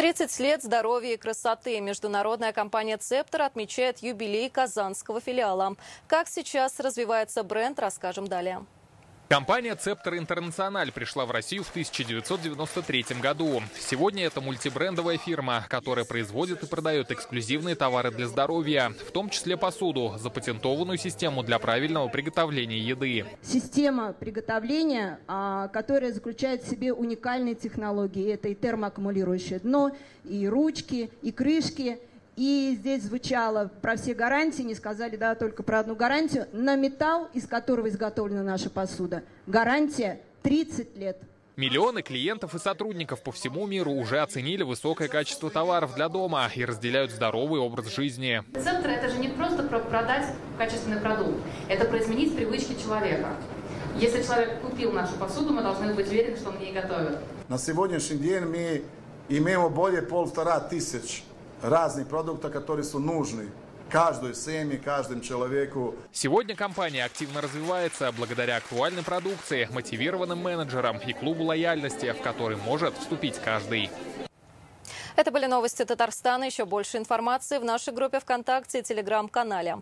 30 лет здоровья и красоты. Международная компания «Цептор» отмечает юбилей казанского филиала. Как сейчас развивается бренд, расскажем далее. Компания «Цептор Интернациональ» пришла в Россию в 1993 году. Сегодня это мультибрендовая фирма, которая производит и продает эксклюзивные товары для здоровья, в том числе посуду, запатентованную систему для правильного приготовления еды. Система приготовления, а, которая заключает в себе уникальные технологии. Это и термоаккумулирующее дно, и ручки, и крышки – и здесь звучало про все гарантии, не сказали, да, только про одну гарантию. На металл, из которого изготовлена наша посуда, гарантия 30 лет. Миллионы клиентов и сотрудников по всему миру уже оценили высокое качество товаров для дома и разделяют здоровый образ жизни. Центр – это же не просто про продать качественный продукт, это про изменить привычки человека. Если человек купил нашу посуду, мы должны быть уверены, что он в ней готовит. На сегодняшний день мы имеем более полтора тысяч разных продуктов, которые са нужны каждой семье, каждому человеку. Сегодня компания активно развивается благодаря актуальной продукции, мотивированным менеджерам и клубу лояльности, в который может вступить каждый. Это были новости Татарстана. Еще больше информации в нашей группе ВКонтакте и Телеграм-канале.